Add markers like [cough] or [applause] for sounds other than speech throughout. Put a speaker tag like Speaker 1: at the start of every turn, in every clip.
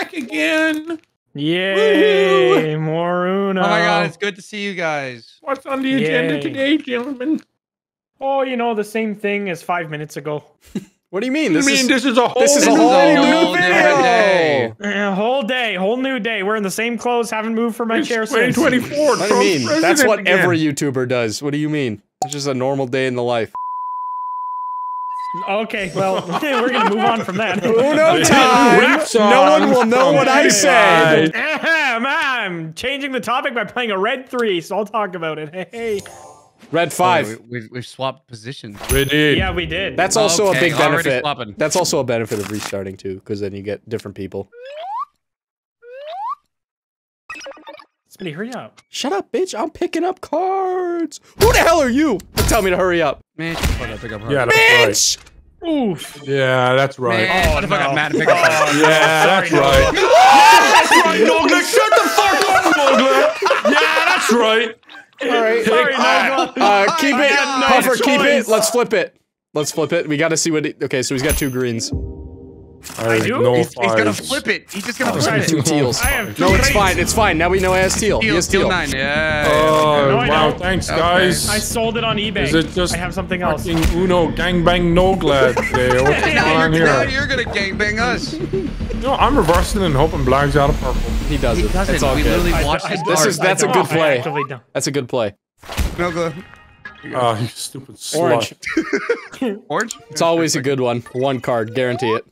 Speaker 1: back again.
Speaker 2: Yay! More Uno.
Speaker 3: Oh my god, it's good to see you guys.
Speaker 1: What's on the agenda today, gentlemen?
Speaker 2: Oh, you know the same thing as five minutes ago. [laughs]
Speaker 4: What do you mean? This
Speaker 1: mean,
Speaker 4: is
Speaker 1: this is a whole.
Speaker 4: this is a whole
Speaker 3: whole
Speaker 4: new
Speaker 3: different day.
Speaker 2: A whole day, whole new day. We're in the same clothes. Haven't moved from my chair since.
Speaker 1: 2024.
Speaker 4: What do you mean? That's what
Speaker 1: again.
Speaker 4: every YouTuber does. What do you mean? It's just a normal day in the life.
Speaker 2: Okay, well, [laughs] we're gonna move on from that.
Speaker 4: Uno [laughs] time. No one will know
Speaker 1: oh,
Speaker 4: what I
Speaker 1: Hey
Speaker 4: said.
Speaker 1: Guys.
Speaker 2: Ahem, I'm changing the topic by playing a red three, so I'll talk about it. Hey, hey.
Speaker 4: Red five.
Speaker 3: Oh, we, we've, we've swapped positions.
Speaker 1: We did.
Speaker 2: Yeah, we did.
Speaker 4: That's also
Speaker 3: Okay,
Speaker 4: a big benefit. That's also a benefit of restarting too, because then you get different people.
Speaker 2: Somebody hurry up.
Speaker 4: Shut up, bitch! I'm picking up cards. Who the hell are you? to Tell me to hurry up,
Speaker 3: Man, shut the fuck up, pick up.
Speaker 1: Yeah, that's right.
Speaker 4: bitch!
Speaker 2: Oof.
Speaker 1: Yeah, that's right.
Speaker 3: Man,
Speaker 2: Oh,
Speaker 3: shut the fuck
Speaker 2: no.
Speaker 3: up, Matt, and pick up her.
Speaker 1: Yeah, that's right. that's right, Nogla. Shut the fuck up, Nogla. Yeah, that's right.
Speaker 4: All right.
Speaker 2: Sorry,
Speaker 4: uh, uh, keep
Speaker 3: I
Speaker 4: it, Puffer. Keep it. Let's flip it. Let's flip it. We got to see what. He, okay, so he's got two greens.
Speaker 1: I
Speaker 2: do?
Speaker 1: No
Speaker 3: He's, he's gonna flip it. He's just gonna
Speaker 4: He's
Speaker 3: flip
Speaker 4: got
Speaker 3: it.
Speaker 4: two teals.
Speaker 2: I have
Speaker 4: No, it's fine. It's fine. Now we know he has teal. He has
Speaker 3: teal
Speaker 4: teal.
Speaker 3: nine, yeah.
Speaker 1: Oh,
Speaker 2: No,
Speaker 1: wow.
Speaker 2: don't.
Speaker 1: Thanks,
Speaker 3: Okay.
Speaker 1: guys.
Speaker 2: I sold it on eBay.
Speaker 1: Is it just
Speaker 2: I have something else.
Speaker 1: fucking Uno gangbang Nogla today? What's [laughs] going on
Speaker 3: you're, now you're gonna gangbang us.
Speaker 1: No, I'm reversing and hoping black's out of purple.
Speaker 4: He does
Speaker 3: He doesn't.
Speaker 4: It's all
Speaker 3: we
Speaker 4: good.
Speaker 3: literally
Speaker 2: I-
Speaker 3: watched
Speaker 2: I-
Speaker 3: his
Speaker 2: I
Speaker 4: This is- that's a good play. That's a good play.
Speaker 3: No go.
Speaker 1: Oh, you stupid slut.
Speaker 4: Orange. [laughs]
Speaker 3: Orange?
Speaker 4: It's always a good one. One card, guarantee it.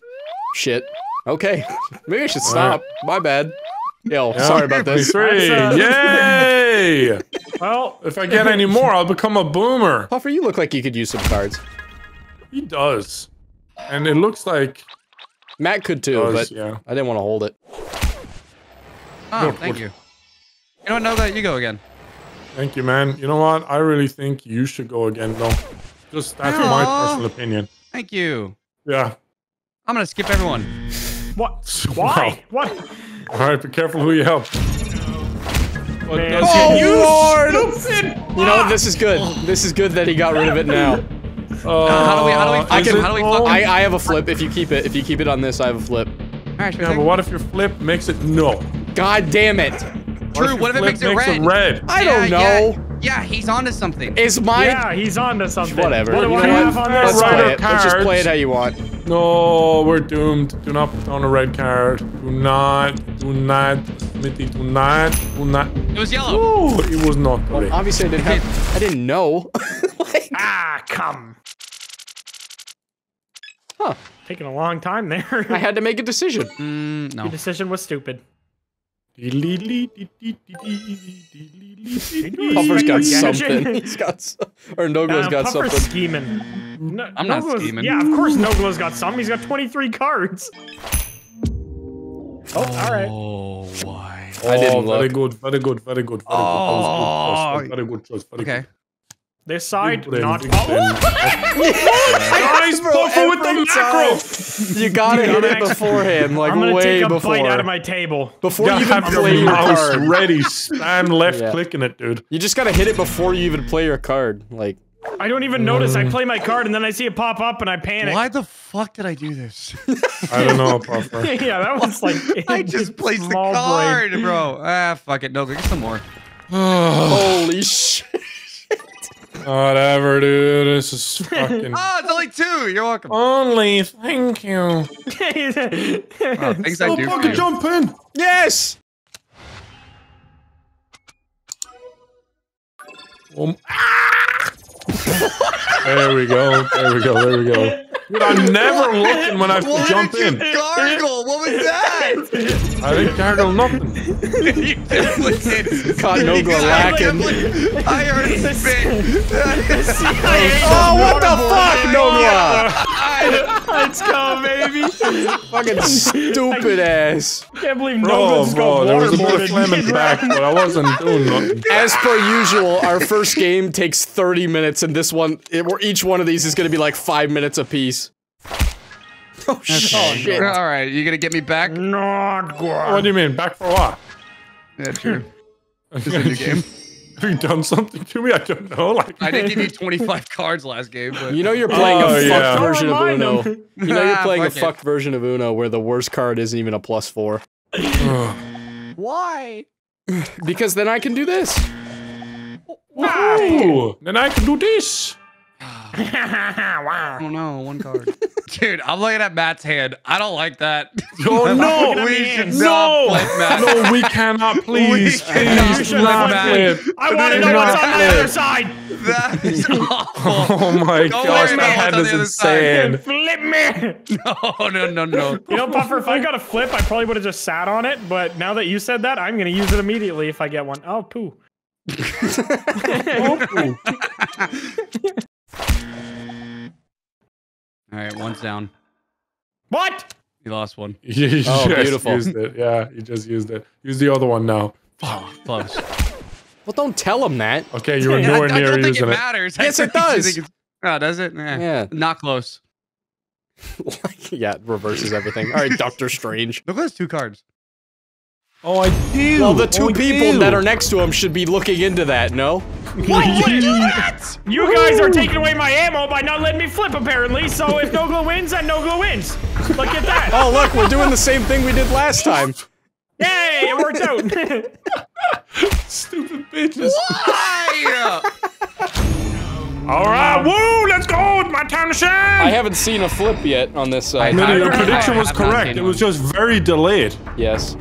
Speaker 4: Shit. Okay. [laughs] Maybe I should stop. My bad. Yo,
Speaker 1: Yeah.
Speaker 4: sorry about this.
Speaker 1: Three.
Speaker 2: Uh,
Speaker 1: Yay! [laughs]
Speaker 2: Well,
Speaker 1: If I get [laughs] any more, I'll become a boomer.
Speaker 4: Puffer, you look like you could use some cards.
Speaker 1: He does. And it looks like
Speaker 4: Matt could too,
Speaker 1: does,
Speaker 4: but
Speaker 1: yeah.
Speaker 4: I didn't want to hold it.
Speaker 3: Oh,
Speaker 1: Good,
Speaker 3: thank
Speaker 1: good.
Speaker 3: you. You don't know that? You go again.
Speaker 1: Thank you, man. You know what? I really think you should go again, though. Just that's my personal opinion.
Speaker 3: Thank you.
Speaker 1: Yeah.
Speaker 3: I'm gonna skip everyone.
Speaker 2: what?
Speaker 1: Wow. [laughs]
Speaker 2: Why? What?
Speaker 1: All right, be careful who you help. What
Speaker 2: Man.
Speaker 4: Oh,
Speaker 1: he-
Speaker 4: Lord! You know? This is good. This is good that he got rid of it now.
Speaker 1: Uh, [laughs]
Speaker 3: how do we- how do we
Speaker 1: I
Speaker 3: flip
Speaker 1: can.
Speaker 3: How do we
Speaker 4: I, I have a flip. If you keep it, if you keep it on this, I have a flip.
Speaker 3: Alright,
Speaker 1: Yeah, but what if your flip makes it no?
Speaker 4: God damn it!
Speaker 3: True, what if it makes it red?
Speaker 1: red?
Speaker 4: I don't
Speaker 3: yeah,
Speaker 4: know.
Speaker 3: Yeah, he's onto something.
Speaker 4: Is my
Speaker 2: yeah, he's on to something.
Speaker 4: whatever?
Speaker 2: What do
Speaker 4: you
Speaker 2: I have
Speaker 4: what?
Speaker 2: on
Speaker 1: Let's
Speaker 2: this?
Speaker 4: Let's
Speaker 1: Rider
Speaker 4: play it. Let's just play it how you want.
Speaker 1: No, we're doomed. Do not put on a red card. Do not. Do not. Smitty, do not. Do not.
Speaker 3: It was yellow.
Speaker 1: Ooh, it was not red.
Speaker 4: Obviously, I didn't have. I didn't know. [laughs] like,
Speaker 2: Ah, come.
Speaker 4: Huh.
Speaker 2: Taking a long time there.
Speaker 4: I had to make a decision.
Speaker 3: Mm, no.
Speaker 2: Your decision was stupid.
Speaker 4: Puffer's got something. He's got, s- or Nogla's
Speaker 2: Uh,
Speaker 4: got
Speaker 2: Puffer's
Speaker 4: something.
Speaker 2: scheming. No,
Speaker 3: I'm not
Speaker 2: Nogla's-
Speaker 3: scheming.
Speaker 2: Yeah, of course Nogla's got some. He's got 23 cards. Oh, all right.
Speaker 3: Oh, why?
Speaker 4: I didn't
Speaker 1: Oh, Very
Speaker 4: look.
Speaker 1: good, very good, very good, very good. That was good choice, Very good choice. Very
Speaker 3: Okay.
Speaker 2: This side,
Speaker 1: Big
Speaker 2: not.
Speaker 1: big
Speaker 2: Oh,
Speaker 1: brain. Puffer with the macro.
Speaker 4: You gotta hit it
Speaker 2: Next.
Speaker 4: beforehand, like
Speaker 2: I'm gonna
Speaker 4: way
Speaker 2: take a
Speaker 4: before.
Speaker 2: bite out of my table.
Speaker 4: before
Speaker 1: You
Speaker 4: you
Speaker 1: gotta
Speaker 4: even
Speaker 1: have your
Speaker 4: play your
Speaker 1: mouse
Speaker 4: card.
Speaker 1: ready. Stand left
Speaker 4: Yeah.
Speaker 1: clicking it, dude.
Speaker 4: You just gotta hit it before you even play your card. Like,
Speaker 2: I don't even notice. I play my card and then I see it pop up and I panic.
Speaker 3: Why the fuck did I do this? [laughs]
Speaker 1: I don't know, Puffer. [laughs]
Speaker 2: yeah, that was like. [laughs]
Speaker 3: I just placed the
Speaker 2: small brain.
Speaker 3: card, bro. Ah, fuck it. No, go get some more. [sighs]
Speaker 4: holy [sighs] shit.
Speaker 1: Whatever, dude. This is fucking. [laughs]
Speaker 3: Oh, it's only two. You're welcome.
Speaker 1: Only, thank you.
Speaker 3: Oh, things I do
Speaker 1: fucking
Speaker 3: you.
Speaker 1: jump in.
Speaker 4: Yes!
Speaker 1: Um, there we go. There we go. There we go. [laughs] Dude, I'm never looking when I jump in.
Speaker 3: gargle? What was that?
Speaker 1: I didn't gargle nothing.
Speaker 3: you definitely did.
Speaker 4: Caught no
Speaker 3: You
Speaker 4: lacking.
Speaker 3: I heard it spit.
Speaker 4: Oh, what the fuck, Nogla? [laughs]
Speaker 2: Let's go, baby.
Speaker 4: Fucking stupid ass.
Speaker 2: Can't believe
Speaker 1: Bro,
Speaker 2: Nogla's
Speaker 1: bro,
Speaker 2: got
Speaker 1: there was a bit of
Speaker 2: waterboarded.
Speaker 1: in the back, but I wasn't doing nothing. [laughs]
Speaker 4: As per usual, our first game takes 30 minutes, and this one, it, each one of these is gonna be like five minutes apiece. [laughs] Oh, shit.
Speaker 3: All right, you gonna get me back?
Speaker 2: Not
Speaker 1: What do you mean? Back for what?
Speaker 3: Yeah, true.
Speaker 1: Have [laughs]
Speaker 3: a new game. [laughs]
Speaker 1: you done something to me? I don't know. Like,
Speaker 3: I did give you 25 cards last game, but
Speaker 4: You know you're playing
Speaker 1: Oh,
Speaker 4: a fucked
Speaker 1: yeah.
Speaker 4: version of Uno. You know you're
Speaker 3: Ah,
Speaker 4: playing a fucked version of Uno where the worst card isn't even a plus four. [sighs]
Speaker 3: Why?
Speaker 4: Because then I can do this.
Speaker 1: Ooh, then I can do this. [laughs]
Speaker 3: I
Speaker 2: wow.
Speaker 3: don't know. One card. [laughs] Dude, I'm looking at Matt's hand. I don't like that. [laughs]
Speaker 1: Oh no!
Speaker 3: We should
Speaker 2: hands.
Speaker 3: not
Speaker 1: No!
Speaker 3: Matt.
Speaker 1: No, we cannot. Please,
Speaker 3: cannot
Speaker 1: please,
Speaker 2: flip
Speaker 1: do not
Speaker 3: Matt.
Speaker 2: I want to know what's on the other side.
Speaker 3: That is awful.
Speaker 1: Oh my
Speaker 3: Don't
Speaker 1: gosh, my
Speaker 3: about
Speaker 1: hand
Speaker 3: what's
Speaker 1: is
Speaker 3: on the other side.
Speaker 1: insane.
Speaker 2: Flip me.
Speaker 3: No, no, no, no.
Speaker 2: You know, Puffer, if I got a flip, I probably would have just sat on it. But now that you said that, I'm going to use it immediately if I get one. Oh, poo.
Speaker 3: Oh, All right, one's down.
Speaker 2: What?
Speaker 3: You lost one. [laughs]
Speaker 1: You
Speaker 4: Oh, beautiful.
Speaker 1: used it. Yeah, you just used it. Use the other one now.
Speaker 3: Oh, close.
Speaker 4: Well, don't tell him that.
Speaker 1: Okay, you were
Speaker 2: I- [laughs]
Speaker 3: I,
Speaker 1: nowhere
Speaker 3: I don't think it
Speaker 1: using it.
Speaker 3: matters.
Speaker 4: Yes, [laughs] it does.
Speaker 3: Oh, does it? Eh,
Speaker 4: Yeah.
Speaker 3: Not close.
Speaker 4: yeah, it reverses everything. All right, Doctor Strange.
Speaker 3: Look at those two cards.
Speaker 1: Oh, I do.
Speaker 4: Well, the two
Speaker 1: Oh,
Speaker 4: people
Speaker 1: do.
Speaker 4: that are next to him should be looking into that, no?
Speaker 2: You guys are taking away my ammo by not letting me flip, apparently. So if Nogla wins, then Nogla wins. Look at that.
Speaker 4: Oh, look, we're doing the same thing we did last time.
Speaker 2: Yay, it worked out.
Speaker 1: stupid bitches.
Speaker 3: Why?
Speaker 1: All right, woo! Let's go. It's my time to shine.
Speaker 4: I haven't seen a flip yet on this side.
Speaker 3: I-
Speaker 1: Minnie, your prediction was correct. It was just very delayed.
Speaker 4: yes.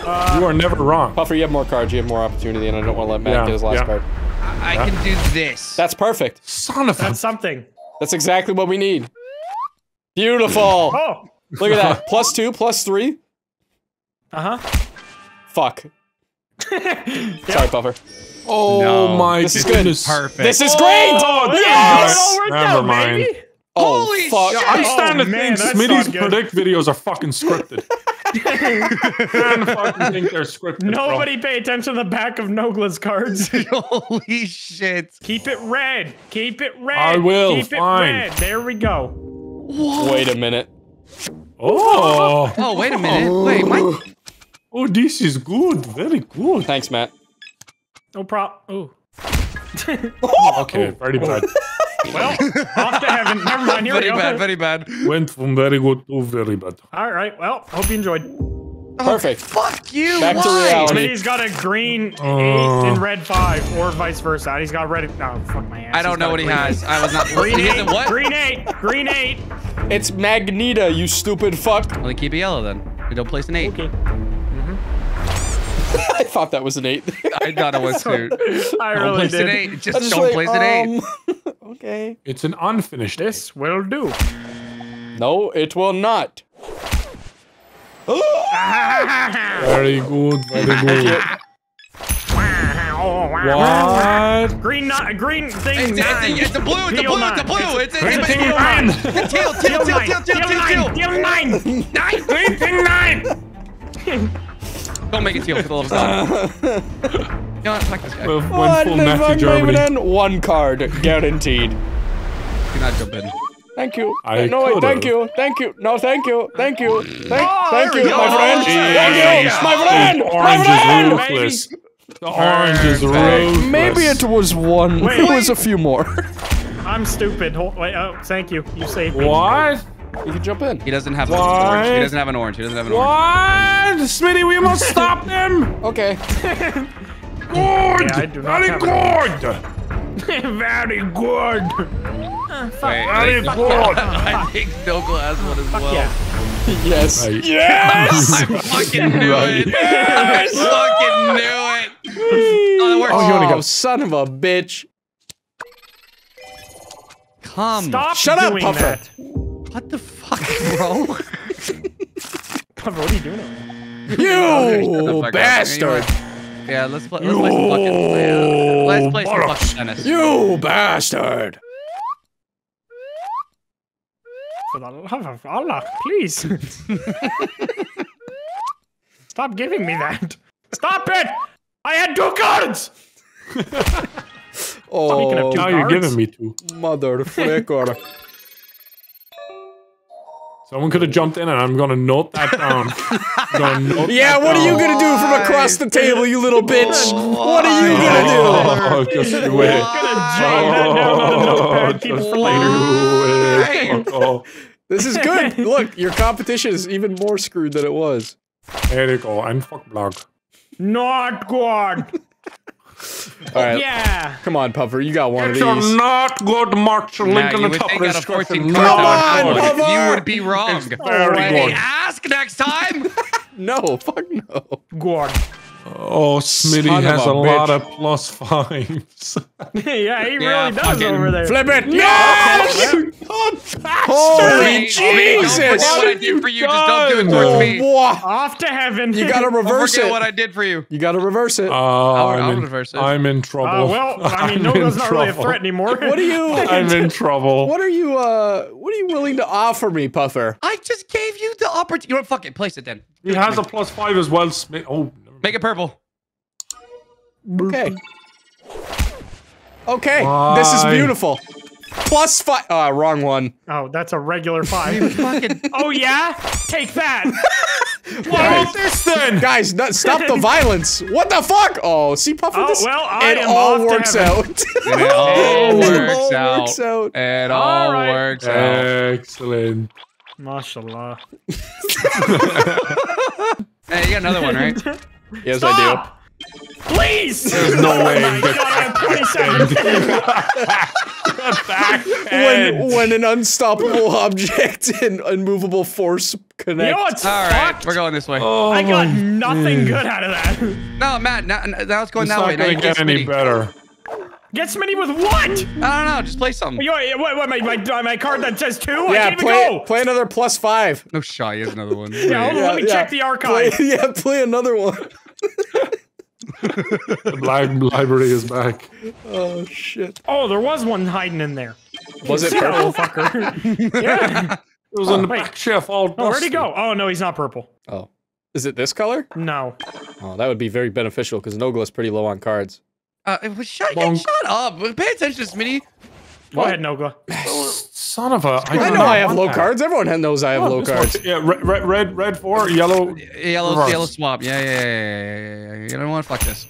Speaker 1: You are never wrong.
Speaker 4: Puffer, you have more cards. You have more opportunity, and I don't want to let Matt
Speaker 1: Yeah,
Speaker 4: get his last
Speaker 1: yeah.
Speaker 4: card.
Speaker 3: I can do this.
Speaker 4: That's perfect.
Speaker 1: Son of a.
Speaker 2: That's something.
Speaker 4: That's exactly what we need. Beautiful. [laughs]
Speaker 2: Oh.
Speaker 4: Look at that. Plus two, plus three.
Speaker 2: Uh huh.
Speaker 4: Fuck. [laughs] Sorry, Puffer.
Speaker 1: Oh
Speaker 3: No.
Speaker 1: my
Speaker 4: This is good.
Speaker 3: Perfect.
Speaker 4: This is great.
Speaker 1: Oh, yes.
Speaker 2: it all
Speaker 1: Never
Speaker 2: out,
Speaker 1: mind.
Speaker 2: baby.
Speaker 4: Oh,
Speaker 3: Holy
Speaker 4: fuck.
Speaker 3: shit.
Speaker 1: I'm
Speaker 2: Oh,
Speaker 1: starting to
Speaker 2: man,
Speaker 1: think
Speaker 2: that's
Speaker 1: Smitty's predict videos are fucking scripted. [laughs] [laughs] I fucking think they're scripted. bro.
Speaker 2: Nobody pay attention to the back of Nogla's cards. [laughs]
Speaker 3: Holy shit.
Speaker 2: Keep it red. Keep it red.
Speaker 1: I will,
Speaker 2: Keep
Speaker 1: fine.
Speaker 2: it red. There we go.
Speaker 4: Wait a minute.
Speaker 1: Oh,
Speaker 3: Oh, wait a minute. Wait, my.
Speaker 1: oh, oh this is good. Very good.
Speaker 4: Thanks, Matt.
Speaker 2: No prop. Oh.
Speaker 1: oh okay, very bad. [laughs]
Speaker 2: Well, off to heaven. Never mind. Here we
Speaker 3: Very
Speaker 2: go.
Speaker 3: bad, very bad.
Speaker 1: Went from very good to very bad.
Speaker 2: All right. Well, hope you enjoyed.
Speaker 4: Perfect.
Speaker 3: Fuck you.
Speaker 4: Back to
Speaker 3: why?
Speaker 4: reality.
Speaker 2: Smitty's got a green
Speaker 1: Oh.
Speaker 2: eight and red five, or vice versa. He's got red. No, fuck my ass.
Speaker 3: I don't know what he
Speaker 2: green
Speaker 3: has. I was not.
Speaker 2: Green eight.
Speaker 3: what?
Speaker 2: Green eight. Green eight.
Speaker 4: It's Magneta, you stupid fuck.
Speaker 3: Well, then keep it yellow then. We don't place an eight.
Speaker 2: Okay. [laughs]
Speaker 4: I thought that was an eight.
Speaker 3: I thought it was [laughs] too.
Speaker 2: I
Speaker 3: Don't
Speaker 2: really
Speaker 3: place
Speaker 2: did.
Speaker 3: an eight. Just
Speaker 4: just
Speaker 3: don't
Speaker 4: like,
Speaker 3: place an eight.
Speaker 4: um, [laughs] okay.
Speaker 1: It's an unfinished.
Speaker 2: This will do.
Speaker 4: No, it will not.
Speaker 1: Very good. Very good. What?
Speaker 2: Green not green thing.
Speaker 3: It's,
Speaker 2: nine.
Speaker 3: it's, it's the blue. It's the
Speaker 2: Teal
Speaker 3: blue. It's the
Speaker 2: nine.
Speaker 3: blue. It's, it's,
Speaker 1: Green
Speaker 3: it's,
Speaker 1: thing
Speaker 3: it's
Speaker 1: nine.
Speaker 3: Teal, teal, teal, teal,
Speaker 2: nine.
Speaker 3: teal, teal,
Speaker 2: nine.
Speaker 3: teal.
Speaker 2: Teal nine.
Speaker 3: Nine.
Speaker 1: Green thing nine.
Speaker 3: Don't make it teal for the love of God. [laughs] You know what? Fuck this guy.
Speaker 1: When
Speaker 3: Do
Speaker 1: full Nazi Germany.
Speaker 4: One card, guaranteed.
Speaker 3: not jump in.
Speaker 4: Thank you.
Speaker 1: I
Speaker 4: no, wait, thank you. Thank you. No, thank you. Thank you. Thank,
Speaker 2: Oh,
Speaker 4: oh
Speaker 2: thank
Speaker 4: you, my
Speaker 2: go.
Speaker 4: friend. Thank you, my friend.
Speaker 1: The
Speaker 4: My
Speaker 1: orange
Speaker 4: friend.
Speaker 1: is ruthless. The orange is ruthless.
Speaker 4: Maybe it was one.
Speaker 2: Wait,
Speaker 4: it
Speaker 2: wait.
Speaker 4: was a few more.
Speaker 2: I'm stupid. Hold, wait. Oh, thank you. You saved me.
Speaker 1: What?
Speaker 4: You can jump in.
Speaker 3: He doesn't have an orange. He doesn't have an orange. He doesn't have an orange.
Speaker 1: What? Smitty, we must stop them. [laughs]
Speaker 4: Okay. [laughs]
Speaker 1: Good.
Speaker 2: Yeah, I do not
Speaker 1: Very
Speaker 2: have
Speaker 1: good. [laughs]
Speaker 2: Very good.
Speaker 3: Wait,
Speaker 1: Very
Speaker 3: wait.
Speaker 1: good.
Speaker 3: I think no has one as well.
Speaker 2: Yeah.
Speaker 4: Yes.
Speaker 1: Right.
Speaker 4: Yes.
Speaker 3: I fucking knew
Speaker 1: Right.
Speaker 3: it. I fucking knew it. Oh, that works.
Speaker 1: Oh, you only
Speaker 4: Oh,
Speaker 1: got-
Speaker 4: son of a bitch.
Speaker 3: Come.
Speaker 2: Stop
Speaker 4: Shut up,
Speaker 2: doing
Speaker 4: Puffer.
Speaker 2: that.
Speaker 3: What the fuck, bro? [laughs]
Speaker 2: Puffer, what are you doing?
Speaker 4: You [laughs] bastard.
Speaker 3: Yeah, let's play. Let's play some fucking. Yeah, let's play some fucking tennis.
Speaker 4: You bastard.
Speaker 2: For the love of Allah, please. [laughs] Stop giving me that. Stop it! I had two cards!
Speaker 4: Oh,
Speaker 2: of two
Speaker 1: Now you're giving me two.
Speaker 4: motherfucker.
Speaker 1: Someone could have jumped in, and I'm gonna note that down. [laughs] Note
Speaker 4: yeah,
Speaker 1: that
Speaker 4: what are you gonna do from across the table, you little bitch? What are you gonna do?
Speaker 1: Oh, just do it.
Speaker 2: Gonna jot that down on a notepad, keep oh, it for later.
Speaker 1: Oh,
Speaker 4: This is good. Look, your competition is even more screwed than it was.
Speaker 1: There you go. And fuck block.
Speaker 2: Not good. [laughs] [laughs]
Speaker 4: All right.
Speaker 2: Yeah.
Speaker 4: Come on, Puffer. You got one of
Speaker 1: It's a
Speaker 4: these.
Speaker 1: not good march. Link
Speaker 3: Now,
Speaker 1: in
Speaker 3: you
Speaker 1: the top of
Speaker 3: out
Speaker 1: the
Speaker 3: of 14
Speaker 1: description.
Speaker 4: Come on,
Speaker 3: have one. You would be wrong.
Speaker 1: Very
Speaker 3: Hey,
Speaker 1: good.
Speaker 3: ask next time. [laughs]
Speaker 4: No, fuck no.
Speaker 2: Good.
Speaker 1: Oh, Smitty
Speaker 4: Son
Speaker 1: has
Speaker 4: a
Speaker 1: a, lot of plus [laughs] fives.
Speaker 2: yeah, he
Speaker 3: Yeah,
Speaker 2: really does over there.
Speaker 4: Flip it.
Speaker 2: Yes!
Speaker 4: Holy
Speaker 3: Hey, hey, Don't
Speaker 4: Jesus.
Speaker 3: what I did for you. Just don't do it towards
Speaker 4: Oh,
Speaker 3: me.
Speaker 4: boy.
Speaker 2: Off to heaven.
Speaker 4: You gotta
Speaker 3: Don't
Speaker 4: reverse
Speaker 3: forget
Speaker 4: it.
Speaker 3: what I did for you.
Speaker 4: You gotta reverse it.
Speaker 1: Uh,
Speaker 3: I'll
Speaker 1: I'm, in,
Speaker 3: reverse it.
Speaker 1: I'm in trouble.
Speaker 2: Uh, well, I [laughs] mean,
Speaker 1: I'm in
Speaker 2: Nogla's not really a threat anymore.
Speaker 4: what are you? [laughs]
Speaker 1: I'm in trouble.
Speaker 4: What are you? Uh, what are you willing to offer me, Puffer?
Speaker 3: I just gave you the opportunity. You know what? Fuck it. Place it then.
Speaker 1: He has a plus five as well, Smith. Oh,
Speaker 3: Make it purple.
Speaker 4: Okay. Okay. This is beautiful. Plus five. Ah, wrong one.
Speaker 2: Oh, that's a regular [laughs] five.
Speaker 3: Fucking.
Speaker 2: oh yeah, take that. [laughs]
Speaker 1: what about this then?
Speaker 4: Guys, no, stop the violence. What the fuck? Oh, see, Puffer,
Speaker 2: Oh,
Speaker 4: this
Speaker 2: well, I
Speaker 4: it
Speaker 2: am
Speaker 4: all
Speaker 2: off to
Speaker 4: works out. [laughs]
Speaker 3: It all works out.
Speaker 4: works out.
Speaker 3: It
Speaker 2: All
Speaker 3: all
Speaker 2: right.
Speaker 3: works out.
Speaker 1: Excellent.
Speaker 2: Mashallah.
Speaker 3: Hey, you got another one, right?
Speaker 4: Yes,
Speaker 2: Stop! I do. Please!
Speaker 1: There's no oh way.
Speaker 2: Oh my god, I have 20 seconds.
Speaker 1: Back
Speaker 4: I. When, when an unstoppable [laughs] object and unmovable force connect.
Speaker 2: You
Speaker 4: connect.
Speaker 2: know what's
Speaker 3: All right,
Speaker 2: fucked?
Speaker 3: we're going this way.
Speaker 1: Oh
Speaker 2: I got nothing
Speaker 1: God.
Speaker 2: good out of that.
Speaker 3: No, Matt. Now, now it's going
Speaker 1: It's
Speaker 3: that way.
Speaker 1: It's
Speaker 3: not you
Speaker 1: gonna
Speaker 3: get
Speaker 1: get any
Speaker 3: Smitty.
Speaker 1: better.
Speaker 2: Get Smitty with what?
Speaker 3: I don't know. Just play something.
Speaker 2: Yo, what, what, my, my, my card that says two? I
Speaker 4: yeah,
Speaker 2: can't
Speaker 4: play
Speaker 2: even go.
Speaker 4: play another plus five.
Speaker 3: No shot. He has another one. [laughs]
Speaker 2: Yeah, hold on, let me check the archive.
Speaker 4: Play, [laughs] yeah, play another one.
Speaker 1: The black library is back.
Speaker 4: Oh shit.
Speaker 2: Oh, there was one hiding in there.
Speaker 4: Was it
Speaker 2: Oh,
Speaker 4: purple?
Speaker 2: fucker. [laughs] yeah.
Speaker 1: It was on the oh,
Speaker 2: wait.
Speaker 1: back shelf all
Speaker 2: Oh, where'd he go? Oh, no, he's not purple.
Speaker 4: Oh, is it this color?
Speaker 2: No.
Speaker 4: Oh, that would be very beneficial because Nogla's pretty low on cards.
Speaker 3: Uh, well, shut,
Speaker 1: Bonk.
Speaker 3: shut up. Pay attention, Smitty.
Speaker 2: Go ahead, Nogla.
Speaker 1: Son of a.
Speaker 4: I know I have low
Speaker 1: that.
Speaker 4: cards. Everyone knows I have
Speaker 1: Oh,
Speaker 4: low
Speaker 1: this one-
Speaker 4: cards.
Speaker 1: Yeah, red, red, red, red four, yellow.
Speaker 3: Yellow,
Speaker 1: Reverse.
Speaker 3: yellow swap. Yeah, yeah, yeah, yeah, yeah, yeah. You don't want to fuck this.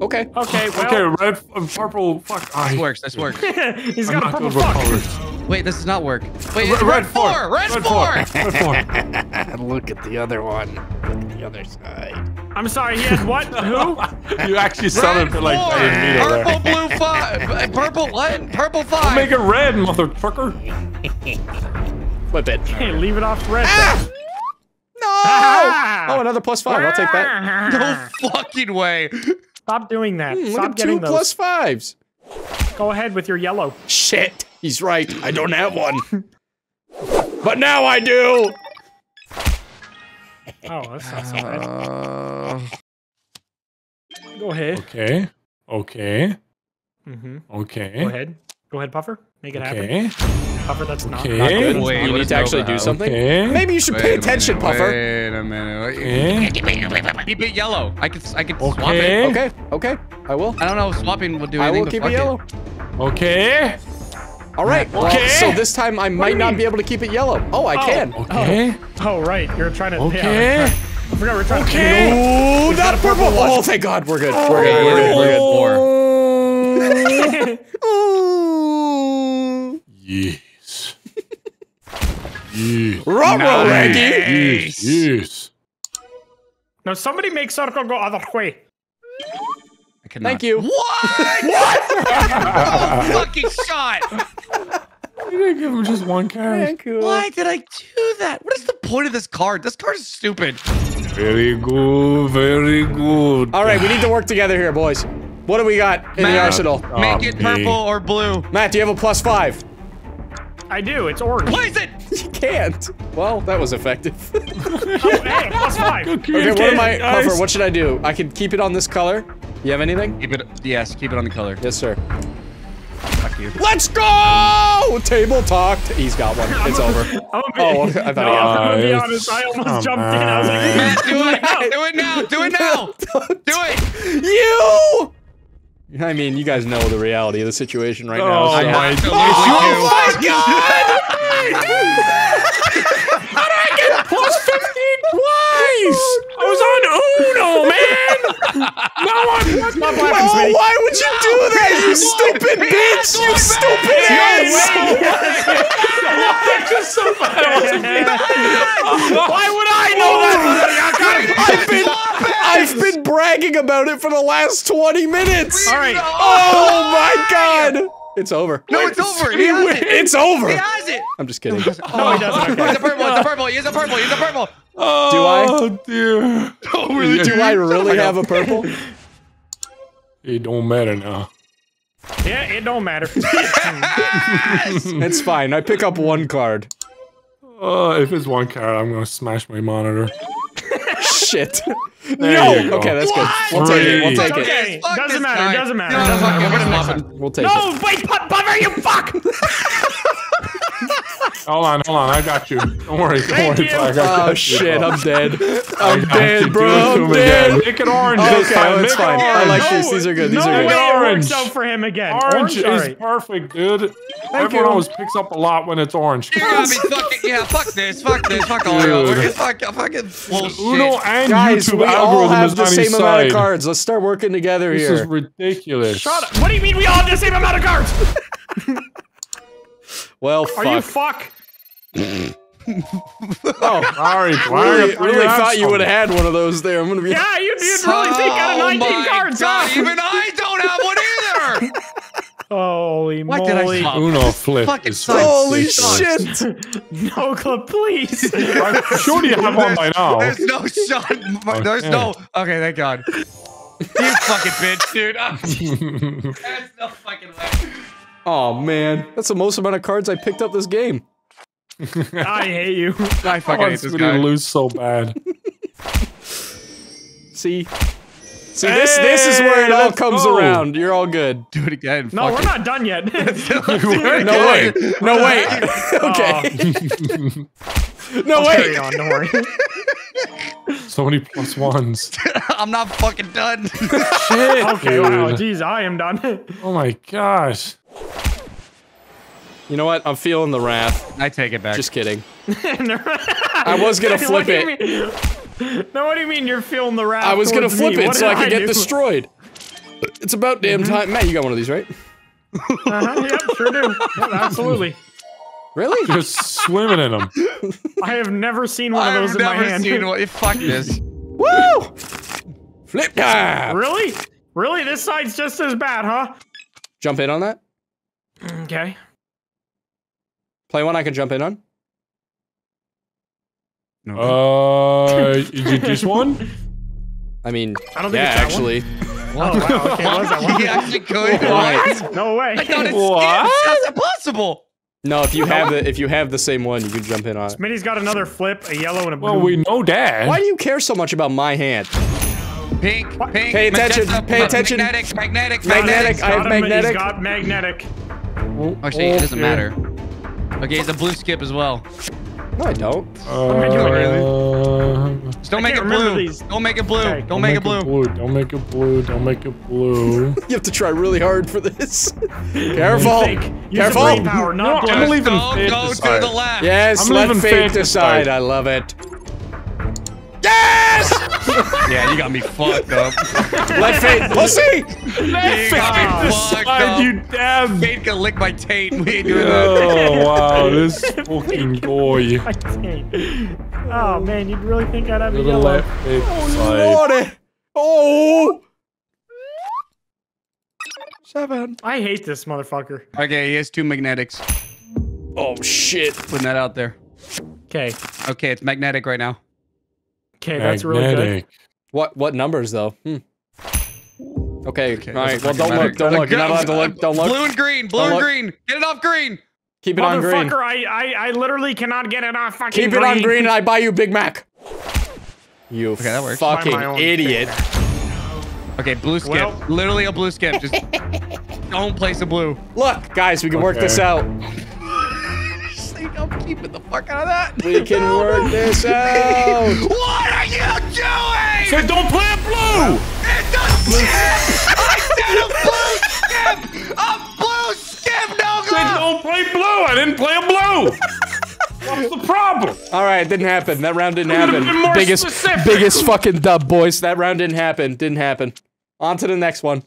Speaker 4: Okay.
Speaker 2: Okay, well,
Speaker 1: Okay, red, uh, purple. Fuck. I,
Speaker 3: This works. This works. [laughs]
Speaker 2: he's
Speaker 1: I'm
Speaker 2: got a purple fuck.
Speaker 1: colors.
Speaker 3: Wait, this does not work. Wait,
Speaker 1: Red,
Speaker 3: red, four. Red, four.
Speaker 1: Red four. [laughs] [laughs]
Speaker 4: Look at the other one. The other side.
Speaker 2: I'm sorry, he had what? [laughs] Who?
Speaker 1: you actually sounded
Speaker 3: Red
Speaker 1: like
Speaker 3: four.
Speaker 1: that in me there.
Speaker 3: Purple, blue, [laughs] five. Purple, what? Purple five.
Speaker 1: Make it red, motherfucker.
Speaker 4: Flip it.
Speaker 2: Hey, leave it off red.
Speaker 4: No!
Speaker 2: Ah! [laughs]
Speaker 4: Oh, another plus five. I'll take that.
Speaker 3: No fucking way.
Speaker 2: Stop doing that.
Speaker 4: Hmm,
Speaker 2: Stop
Speaker 4: at
Speaker 2: getting
Speaker 4: two
Speaker 2: those.
Speaker 4: plus fives.
Speaker 2: Go ahead with your yellow.
Speaker 4: Shit. He's right. I don't have one. but now I do.
Speaker 2: Oh, that's not so bad.
Speaker 3: Uh,
Speaker 2: Go ahead.
Speaker 1: Okay. Okay.
Speaker 2: Mm-hmm.
Speaker 1: Okay.
Speaker 2: Go ahead. Go ahead, Puffer. Make it happen. Puffer, that's not.
Speaker 1: Okay.
Speaker 4: Not good.
Speaker 3: Wait,
Speaker 4: you need to actually do something.
Speaker 1: Okay.
Speaker 4: Maybe you should
Speaker 3: wait
Speaker 4: pay attention,
Speaker 3: minute,
Speaker 4: Puffer.
Speaker 3: Wait a minute.
Speaker 1: Okay.
Speaker 3: Keep it yellow. I could, I could swap it.
Speaker 1: Okay.
Speaker 4: Okay. Okay. I will.
Speaker 3: I don't know if swapping will do
Speaker 4: I
Speaker 3: anything.
Speaker 4: will keep it yellow.
Speaker 1: Okay.
Speaker 4: All right. Well,
Speaker 1: Okay.
Speaker 4: so this time I might not
Speaker 2: mean?
Speaker 4: be able to keep it yellow. Oh, I
Speaker 2: Oh.
Speaker 4: can.
Speaker 1: Okay.
Speaker 2: Oh, oh right. You're trying to.
Speaker 1: Okay.
Speaker 2: Yeah, I forgot we're trying
Speaker 1: Okay.
Speaker 2: to.
Speaker 4: Ooh, not a purple.
Speaker 2: purple one.
Speaker 4: Oh, thank God. We're good. We're good.
Speaker 3: Okay,
Speaker 4: We're good. We're good.
Speaker 3: Four. [laughs]
Speaker 1: Yes. yes.
Speaker 4: Ruh-roh,
Speaker 3: Nice.
Speaker 4: Reggie.
Speaker 1: Yes. Yes.
Speaker 2: now, somebody make circle go other way.
Speaker 3: I cannot.
Speaker 4: Thank you.
Speaker 3: What? [laughs] what? oh, [laughs] fucking shot.
Speaker 1: You didn't give him just one card.
Speaker 4: Thank you.
Speaker 3: Why did I do that? What is the point of this card? This card is stupid.
Speaker 1: Very good. Very good.
Speaker 4: All right, we need to work together here, boys. What do we got in the arsenal?
Speaker 3: Make it
Speaker 1: um,
Speaker 3: purple or blue.
Speaker 4: Matt, do you have a plus five?
Speaker 2: I do. It's orange.
Speaker 3: Place it. [laughs]
Speaker 4: You can't. Well, that was effective. [laughs]
Speaker 2: Oh, hey, plus five.
Speaker 4: okay, what am I, Puffer, what should I do? I can keep it on this color. You have anything?
Speaker 3: Keep it. Yes, keep it on the color.
Speaker 4: Yes, sir.
Speaker 3: Fuck you.
Speaker 4: Let's go! Table talk. He's got one. It's over.
Speaker 2: I'm
Speaker 4: Oh,
Speaker 2: gonna
Speaker 4: I
Speaker 2: be,
Speaker 4: thought
Speaker 2: no,
Speaker 4: he had
Speaker 2: I'm gonna be
Speaker 1: oh,
Speaker 2: honest. I almost
Speaker 1: Come
Speaker 2: jumped in. I was like,
Speaker 3: Matt, do it. now. Do it now. Do it now. Do it.
Speaker 4: You! I mean, you guys know the reality of the situation right now.
Speaker 1: Oh
Speaker 4: so-
Speaker 1: my
Speaker 3: Absolutely
Speaker 4: Oh my god! [laughs] about it for the last 20 minutes.
Speaker 2: All right.
Speaker 4: Oh my god. It's over.
Speaker 3: No, it's over. He has it.
Speaker 4: It's over.
Speaker 3: He has it.
Speaker 4: I'm just kidding.
Speaker 2: No, he doesn't.
Speaker 3: It's
Speaker 2: Okay.
Speaker 3: a purple. It's a purple. He's a purple. He's a purple.
Speaker 1: Oh, dear. [laughs]
Speaker 3: Oh, really?
Speaker 4: Do I really have a purple? [laughs]
Speaker 1: It don't matter now.
Speaker 2: Yeah, it don't matter. [laughs]
Speaker 4: It's fine. I pick up one card.
Speaker 1: Uh, if it's one card, I'm gonna smash my monitor.
Speaker 4: Shit. [laughs] No. Okay, that's good. We'll take it. We'll
Speaker 1: Three.
Speaker 4: take it.
Speaker 2: okay.
Speaker 3: Fuck
Speaker 2: Doesn't matter.
Speaker 3: guy.
Speaker 2: Doesn't matter.
Speaker 3: No,
Speaker 2: Doesn't
Speaker 3: fuck
Speaker 2: matter.
Speaker 3: him.
Speaker 2: We're gonna
Speaker 3: We're
Speaker 2: next
Speaker 3: swapping.
Speaker 2: one.
Speaker 4: We'll take it.
Speaker 2: No, wait, Put- Puffer, you fuck! [laughs]
Speaker 1: Hold on, hold on. I got you. Don't worry. Don't
Speaker 2: Thank
Speaker 1: worry.
Speaker 2: you.
Speaker 1: I got
Speaker 4: Oh
Speaker 1: you.
Speaker 4: shit, I'm dead.
Speaker 1: I
Speaker 4: I'm dead, bro.
Speaker 1: Do
Speaker 4: I'm
Speaker 1: him again.
Speaker 4: dead.
Speaker 1: Make it orange this
Speaker 4: Okay,
Speaker 1: time.
Speaker 4: that's
Speaker 1: Make it
Speaker 4: fine. I
Speaker 1: orange.
Speaker 4: like these. These are good. These
Speaker 2: no
Speaker 4: are
Speaker 2: way it
Speaker 1: Orange.
Speaker 2: works out for him again.
Speaker 1: Orange, is
Speaker 2: alright.
Speaker 1: perfect, dude. Everyone
Speaker 2: you.
Speaker 1: always picks up a lot when it's orange.
Speaker 3: You got me fucking. Yeah, fuck this. Fuck this. Fuck all y'all.
Speaker 1: Dude.
Speaker 3: Fuck, fucking bullshit.
Speaker 1: Uno and
Speaker 4: Guys,
Speaker 1: YouTube
Speaker 4: we all have
Speaker 1: is
Speaker 4: the same
Speaker 1: his
Speaker 4: amount
Speaker 1: side.
Speaker 4: of cards. Let's start working together here.
Speaker 1: This
Speaker 4: here.
Speaker 1: is ridiculous.
Speaker 2: Shut up. What do you mean we all have the same amount of cards? [laughs]
Speaker 4: well,
Speaker 2: Are you
Speaker 4: fuck.
Speaker 2: fuck? [laughs]
Speaker 4: oh,
Speaker 1: Sorry,
Speaker 4: really, really thought you would have had one of those there. I'm gonna be.
Speaker 2: Yeah, you you'd really think out of
Speaker 3: Oh
Speaker 2: 19
Speaker 3: my
Speaker 2: cards,
Speaker 3: God,
Speaker 2: huh?
Speaker 3: even [laughs] I don't have one either.
Speaker 2: Holy
Speaker 3: Why did I
Speaker 2: moly.
Speaker 1: Uno flip.
Speaker 3: Fucking
Speaker 1: is
Speaker 3: sucks.
Speaker 4: Holy shit! [laughs]
Speaker 2: No club, please.
Speaker 1: I'm sure you have one by now.
Speaker 3: There's no shot. There's no. Okay, thank God. You fucking bitch, dude. Oh
Speaker 4: man, that's the most amount of cards I picked up this game. [laughs]
Speaker 2: I hate you.
Speaker 3: I
Speaker 1: I
Speaker 3: fucking hate this
Speaker 1: to
Speaker 3: guy.
Speaker 1: lose so bad. [laughs]
Speaker 4: See, see this this is where it all comes
Speaker 1: go.
Speaker 4: around. You're all good.
Speaker 3: Do it again.
Speaker 2: No,
Speaker 3: fuck
Speaker 2: we're
Speaker 3: it.
Speaker 2: not done yet. [laughs]
Speaker 4: No way. No way. okay. No
Speaker 2: Carry
Speaker 4: way.
Speaker 2: on, don't worry.
Speaker 1: So many plus ones. [laughs]
Speaker 3: I'm not fucking done. [laughs]
Speaker 1: Shit.
Speaker 2: Okay, wow,
Speaker 1: dude.
Speaker 2: jeez, I am done.
Speaker 1: Oh my gosh.
Speaker 4: You know what? I'm feeling the wrath.
Speaker 3: I take it back.
Speaker 4: Just kidding. [laughs]
Speaker 2: I
Speaker 4: I was gonna flip it.
Speaker 2: it. No, what do you mean you're feeling the wrath?
Speaker 4: I was gonna flip
Speaker 2: me?
Speaker 4: it
Speaker 2: What
Speaker 4: so
Speaker 2: did
Speaker 4: I could get destroyed. It's about damn time. Matt, you got one of these, right?
Speaker 2: Uh-huh, yep, sure do. Yep, absolutely.
Speaker 4: Really? [laughs]
Speaker 1: Just swimming in them.
Speaker 2: I have never seen one of
Speaker 3: I've
Speaker 2: those in my
Speaker 3: never
Speaker 2: hand.
Speaker 3: seen one. Fuck [laughs] this.
Speaker 4: Woo! Flip time.
Speaker 2: Really? Really? This side's just as bad, huh?
Speaker 4: Jump in on that.
Speaker 2: Okay.
Speaker 4: Play one I can jump in on. No.
Speaker 1: Uh, is it this one?
Speaker 4: I mean,
Speaker 2: I don't think
Speaker 4: yeah,
Speaker 2: it's that one.
Speaker 4: actually.
Speaker 2: Oh, wow. Okay, what was that [laughs] one?
Speaker 3: He actually could.
Speaker 4: What?
Speaker 2: No way.
Speaker 3: I thought it's
Speaker 1: What?
Speaker 3: That's impossible.
Speaker 4: No, if you have the if you have the same one, you can jump in on it.
Speaker 2: Smitty's got another flip, a yellow, and a blue.
Speaker 1: Well, we know that.
Speaker 4: Why do you care so much about my hand?
Speaker 3: Pink, pink.
Speaker 4: Pay attention,
Speaker 3: magenta,
Speaker 4: pay attention.
Speaker 3: Magnetic, magnetic,
Speaker 4: Magnetic, I have magnetic.
Speaker 2: He's got magnetic.
Speaker 3: Actually, it doesn't
Speaker 1: oh, oh,
Speaker 3: matter. Okay, it's a blue skip as well.
Speaker 4: No, I don't.
Speaker 1: Uh,
Speaker 3: Just don't make it
Speaker 2: can't remember
Speaker 3: blue.
Speaker 2: these.
Speaker 3: Don't make it blue.
Speaker 2: Okay.
Speaker 3: Don't make it blue.
Speaker 1: Don't make it blue. [laughs] Don't make it blue.
Speaker 4: You have to try really hard for this. [laughs] Careful.
Speaker 2: Think.
Speaker 4: Careful.
Speaker 2: power, not
Speaker 1: No, I'm
Speaker 2: blue.
Speaker 1: leaving
Speaker 3: Don't
Speaker 1: fate
Speaker 3: go to
Speaker 1: decide.
Speaker 3: the left.
Speaker 4: Yes,
Speaker 1: I'm
Speaker 4: let
Speaker 1: leaving
Speaker 4: fate
Speaker 1: fate
Speaker 4: decide.
Speaker 1: decide.
Speaker 4: I love it. Yes!
Speaker 3: Yeah, you got me fucked up.
Speaker 4: let fate. We'll see.
Speaker 3: you got fucked
Speaker 1: Decide,
Speaker 3: up.
Speaker 1: you damn.
Speaker 3: Fate can lick my taint. We ain't doing that.
Speaker 1: Oh wow, [laughs] this fucking boy.
Speaker 2: Oh man, you'd really think I'd have a yellow?
Speaker 1: left, fate decide.
Speaker 4: Lordy. Oh. Seven.
Speaker 2: I hate this motherfucker.
Speaker 3: Okay, he has two magnetics.
Speaker 4: Oh shit.
Speaker 3: Putting that out there.
Speaker 2: Okay,
Speaker 3: Okay, it's magnetic right now.
Speaker 2: Okay, that's really good.
Speaker 4: What what numbers though? Hmm. Okay.
Speaker 3: Okay,
Speaker 4: all right. Well, don't look. Don't look. You're not allowed to look. Don't look.
Speaker 3: Blue and green. Blue and green. Get it off green.
Speaker 4: Keep it on green.
Speaker 2: Motherfucker, I, I I literally cannot get it off fucking
Speaker 4: Keep it on green and I buy you Big Mac. You
Speaker 3: that works.
Speaker 4: Fucking idiot.
Speaker 3: Okay, blue skip.
Speaker 2: Well-
Speaker 3: Literally a blue skip. Just [laughs] don't place a blue.
Speaker 4: Look, guys, we can work this out.
Speaker 3: I'm keeping the fuck out of that.
Speaker 4: We can [laughs] work this out.
Speaker 3: What are you doing?
Speaker 1: Say don't play it blue.
Speaker 3: It doesn't. I said a blue skip. A blue skip. No
Speaker 1: Say
Speaker 3: go.
Speaker 1: don't play blue. I didn't play a blue. What's the problem?
Speaker 4: All right, didn't happen. That round didn't happen.
Speaker 1: been more
Speaker 4: biggest,
Speaker 1: specific.
Speaker 4: biggest fucking dub, boys. That round didn't happen. Didn't happen. On to the next one.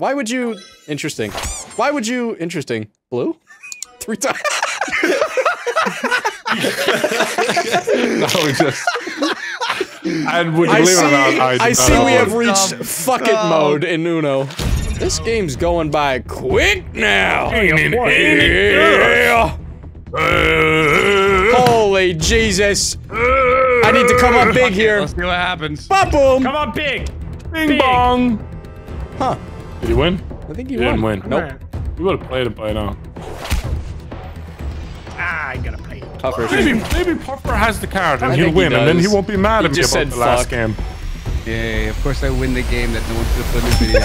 Speaker 4: Why would you? Interesting. Why would you? Interesting. Blue? [laughs] Three times. [laughs]
Speaker 1: that was just. And would you
Speaker 4: I
Speaker 1: believe
Speaker 4: see,
Speaker 1: it or not, I, did
Speaker 4: I see we have reached
Speaker 3: dumb.
Speaker 4: fuck it
Speaker 3: Dumb.
Speaker 4: mode in Uno. This game's going by quick now. Yeah. Holy Jesus. I need to come up big here.
Speaker 3: Let's see what happens.
Speaker 4: Ba-boom.
Speaker 2: Come on, big.
Speaker 1: Bing
Speaker 2: Big.
Speaker 1: bong.
Speaker 4: Huh.
Speaker 1: Did he win?
Speaker 4: I think
Speaker 1: He
Speaker 4: you
Speaker 1: didn't win.
Speaker 4: Nope.
Speaker 1: You would have played it by now.
Speaker 2: Ah, I gotta play.
Speaker 4: Tougher.
Speaker 1: Maybe, maybe Puffer has the card and
Speaker 4: I
Speaker 1: he'll
Speaker 4: think he
Speaker 1: win, and then he won't be mad
Speaker 4: He
Speaker 1: at me about
Speaker 4: said
Speaker 1: the last
Speaker 4: fuck.
Speaker 1: game.
Speaker 3: Yay, of course I win the game that no one could put in the video.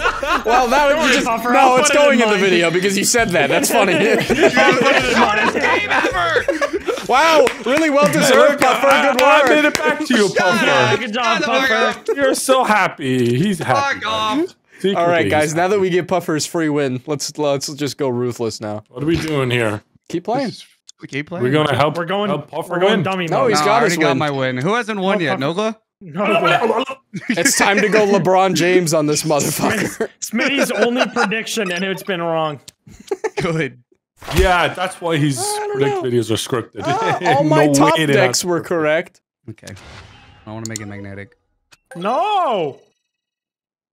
Speaker 3: [laughs]
Speaker 4: Well, that was
Speaker 2: worry,
Speaker 4: just,
Speaker 2: Puffer,
Speaker 4: no,
Speaker 2: I'll
Speaker 4: it's
Speaker 2: put it in
Speaker 4: going in the video because you said that. That's funny. [laughs] [laughs]
Speaker 3: You got the funniest game ever!
Speaker 4: Wow, really well [laughs] deserved, Puffer. Good
Speaker 1: I, I made it back to you,
Speaker 2: Yeah,
Speaker 1: Puffer.
Speaker 2: good job,
Speaker 3: Shut the fuck
Speaker 2: Puffer.
Speaker 1: You're so happy. He's happy.
Speaker 3: Fuck off!
Speaker 1: Secretly,
Speaker 4: All right, guys. Now
Speaker 1: happy.
Speaker 4: that we give Puffer's free win, let's let's just go ruthless now.
Speaker 1: What are we doing here?
Speaker 4: Keep playing.
Speaker 3: We keep playing.
Speaker 1: We're gonna help.
Speaker 2: We're going.
Speaker 1: help Puffer
Speaker 2: We're going
Speaker 1: win.
Speaker 2: dummy
Speaker 4: No,
Speaker 2: mode.
Speaker 4: he's
Speaker 3: no,
Speaker 4: got
Speaker 3: I already
Speaker 4: his
Speaker 3: got
Speaker 4: win.
Speaker 3: my win. Who hasn't won
Speaker 2: No,
Speaker 3: yet? Nogla?
Speaker 2: No, [laughs]
Speaker 4: It's time to go LeBron James on this [laughs] motherfucker.
Speaker 2: Smitty's only prediction, and it's been wrong.
Speaker 3: Good.
Speaker 1: Yeah, that's why his predict
Speaker 4: know.
Speaker 1: videos are scripted.
Speaker 4: Ah, [laughs] all my
Speaker 1: No
Speaker 4: top
Speaker 1: way they're
Speaker 4: decks were correct.
Speaker 3: Okay. I want to make it magnetic.
Speaker 2: No.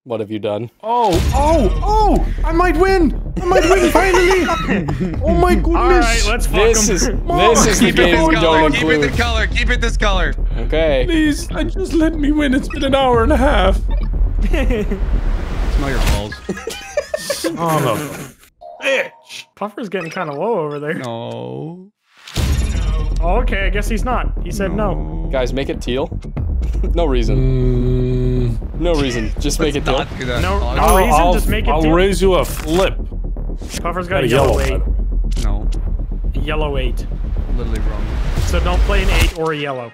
Speaker 4: What have you done?
Speaker 1: Oh, oh, oh! I might win! I might win [laughs] finally! oh my goodness!
Speaker 2: All right, let's fuck
Speaker 4: This
Speaker 2: him.
Speaker 4: is this is the
Speaker 1: keep it
Speaker 4: game we
Speaker 1: this
Speaker 3: color. Keep it
Speaker 4: include.
Speaker 3: this color. Keep it this color.
Speaker 4: Okay.
Speaker 1: Please, I just let me win. It's been an hour and a half. [laughs]
Speaker 3: Smell your balls.
Speaker 1: Oh, no. bitch!
Speaker 2: Puffer's getting kind of low over there.
Speaker 3: No.
Speaker 2: Oh, okay, I guess he's not. He said no.
Speaker 4: Guys, make it teal. [laughs] no reason.
Speaker 1: Mm,
Speaker 4: No reason. Just make it teal.
Speaker 3: Not do that.
Speaker 2: No- no
Speaker 1: I'll,
Speaker 2: reason,
Speaker 1: I'll,
Speaker 2: just make it
Speaker 1: I'll
Speaker 2: teal.
Speaker 1: raise you a flip.
Speaker 2: Puffer's got
Speaker 1: Got
Speaker 2: a yellow,
Speaker 1: by
Speaker 2: eight.
Speaker 3: No.
Speaker 2: A yellow eight.
Speaker 3: Literally wrong.
Speaker 2: So don't play an eight or a yellow.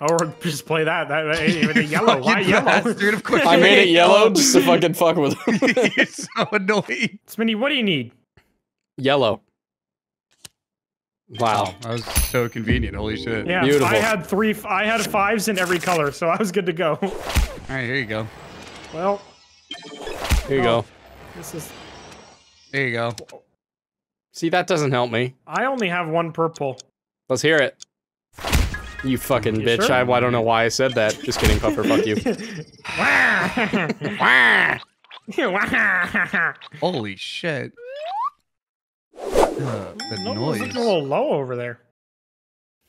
Speaker 2: Or [laughs] just play that. That, that with a yellow. Why
Speaker 3: Fucking
Speaker 2: yellow? [laughs]
Speaker 3: bastard, of course
Speaker 4: I made it yellow just to fucking fuck with him.
Speaker 3: You're so annoying.
Speaker 2: Smitty, what do you need?
Speaker 4: Yellow. Wow.
Speaker 3: Oh, that was so convenient. Holy shit.
Speaker 2: Yeah,
Speaker 4: Beautiful.
Speaker 2: I had three. I had fives in every color, so I was good to go.
Speaker 3: All right, here you go.
Speaker 2: Well,
Speaker 4: Here you go.
Speaker 2: Oh, this is.
Speaker 3: There you go.
Speaker 4: See, that doesn't help me.
Speaker 2: I only have one purple.
Speaker 4: Let's hear it. You fucking
Speaker 2: You
Speaker 4: bitch.
Speaker 2: sure?
Speaker 4: I, I don't know why I said that. Just kidding, Puffer. Fuck you. [laughs] [laughs]
Speaker 3: Holy shit. Uh, the
Speaker 2: No,
Speaker 3: noise.
Speaker 2: looking a little low over there.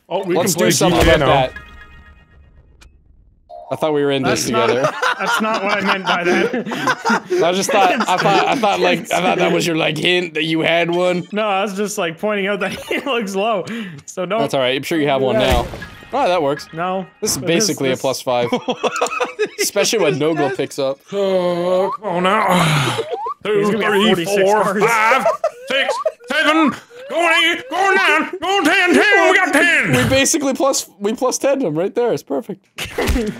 Speaker 1: Oh, we
Speaker 4: Let's
Speaker 1: can play
Speaker 4: do something
Speaker 1: GTA
Speaker 4: about that. I thought we were in this
Speaker 2: That's not-
Speaker 4: together. [laughs]
Speaker 2: That's not what I meant by that. [laughs]
Speaker 4: I just thought I thought I thought like I thought that was your like hint that you had one.
Speaker 2: no, I was just like pointing out that [laughs] it looks low. So don't.
Speaker 4: That's all right. I'm sure you have one now. Oh, that works.
Speaker 2: No.
Speaker 4: This is basically
Speaker 2: this-
Speaker 4: a plus five, especially when Nogla picks up.
Speaker 1: Oh, come on now. Two,
Speaker 2: gonna be at
Speaker 1: three,
Speaker 2: 46
Speaker 1: four,
Speaker 2: cards.
Speaker 1: five, six, seven. Going eight, going nine, going ten, ten. We got ten.
Speaker 4: We basically plus we plus ten them right there. It's perfect. [laughs]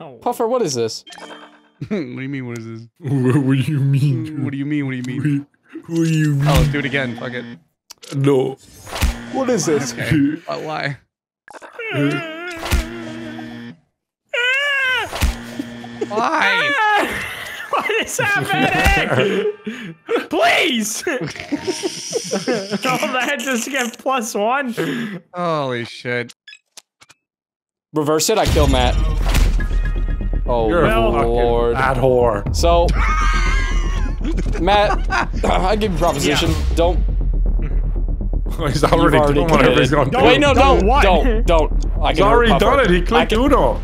Speaker 2: Oh.
Speaker 4: Puffer, what is this? [laughs]
Speaker 3: what do you mean? What is this? [laughs]
Speaker 1: what do you mean?
Speaker 3: What do you mean? What do you mean?
Speaker 1: Who you mean?
Speaker 3: Oh, let's do it again. Fuck it.
Speaker 1: No.
Speaker 4: What is this?
Speaker 3: Okay. But why? Why?
Speaker 2: What is happening? [laughs] Please! [laughs] All that just to get plus one.
Speaker 3: Holy shit.
Speaker 4: Reverse it. I kill Matt. Oh
Speaker 1: You're a fucking
Speaker 4: lord.
Speaker 1: bad whore.
Speaker 4: So, Matt, [laughs] I give you a proposition. Don't.
Speaker 1: He's already,
Speaker 4: already
Speaker 1: done whatever he's gonna do.
Speaker 4: Wait, no,
Speaker 2: Don't
Speaker 4: don't, don't, don't. I
Speaker 1: He's already done it. He
Speaker 4: I
Speaker 1: clicked
Speaker 4: can-
Speaker 1: Uno.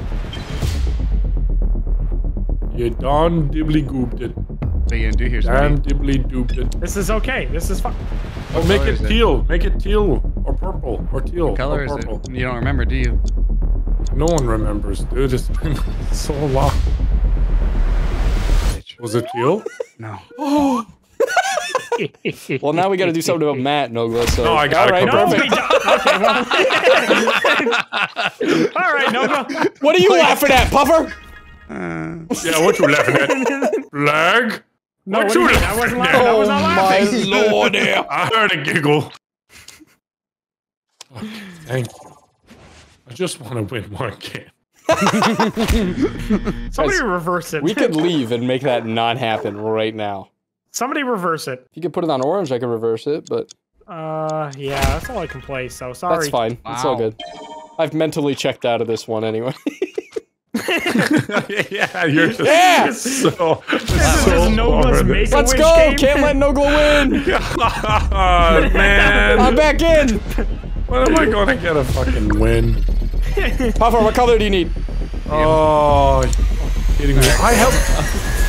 Speaker 1: You done dibbly gooped it.
Speaker 3: What are you gonna do here,
Speaker 1: Damn dibbly dooped it.
Speaker 2: This is okay. This is fine.
Speaker 1: Oh, make
Speaker 3: color
Speaker 1: it
Speaker 3: is it?
Speaker 1: teal. Make it teal or purple or teal
Speaker 3: What color
Speaker 1: or
Speaker 3: is
Speaker 1: purple.
Speaker 3: it? You don't remember, do you?
Speaker 1: No one remembers, dude. It's been [laughs] so long. Was it teal?
Speaker 3: No. Oh. [laughs]
Speaker 4: Well, now we got to do something about Matt Nogla. So.
Speaker 1: No, I got it
Speaker 4: All right,
Speaker 1: covered.
Speaker 2: No,
Speaker 4: perfect.
Speaker 2: we don't. Okay, well. [laughs] All right, no go.
Speaker 4: What are you laughing at, Puffer?
Speaker 3: Uh,
Speaker 1: yeah, what you laughing at? [laughs] Lag?
Speaker 2: No,
Speaker 1: What
Speaker 2: what
Speaker 1: you
Speaker 2: you mean? I wasn't laughing. I was not
Speaker 4: Oh my
Speaker 2: laughing. [laughs]
Speaker 4: lord!
Speaker 1: I heard a giggle. Okay, thank you. I just want to win one game. [laughs]
Speaker 2: Somebody
Speaker 4: Guys,
Speaker 2: reverse it.
Speaker 4: We could leave and make that not happen right now.
Speaker 2: Somebody reverse it.
Speaker 4: If you could put it on orange, I could reverse it, but
Speaker 2: Uh, yeah, that's all I can play. So sorry.
Speaker 4: That's fine. It's all good. I've mentally checked out of this one anyway. [laughs]
Speaker 1: yeah, you're just
Speaker 4: Yeah!
Speaker 1: so,
Speaker 2: This
Speaker 1: so
Speaker 2: is Nova's
Speaker 1: far.
Speaker 2: make a
Speaker 4: Let's
Speaker 2: wish
Speaker 4: go!
Speaker 2: game.
Speaker 4: Can't let Nogla win! [laughs]
Speaker 1: God, man.
Speaker 4: I'm back in!
Speaker 1: When am I gonna get a fucking win?
Speaker 4: Puffer, what color do you need?
Speaker 1: Oh, kidding me. I helped.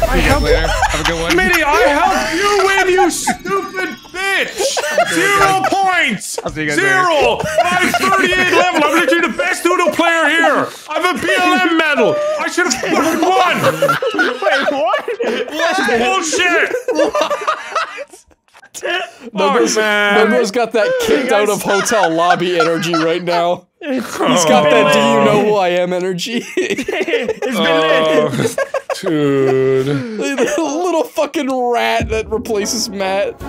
Speaker 1: I
Speaker 3: See you guys
Speaker 1: helped.
Speaker 3: Have a good one.
Speaker 1: Mitty, I helped you win, you stupid bitch! [laughs] Zero points!
Speaker 3: I'll see you guys
Speaker 1: Zero! I'm 38 level, I'm literally the best Uno player here! I have a BLM medal! I should have fucking won!
Speaker 2: Wait, what?
Speaker 1: Bullshit!
Speaker 4: Nogla's,
Speaker 1: Oh, man.
Speaker 4: Nogla's got that kicked out of hotel lobby energy right now.
Speaker 1: He's
Speaker 4: He's got that do you know who I am energy. [laughs]
Speaker 2: It's been
Speaker 1: Oh, dude.
Speaker 4: the [laughs] little fucking rat that replaces Matt.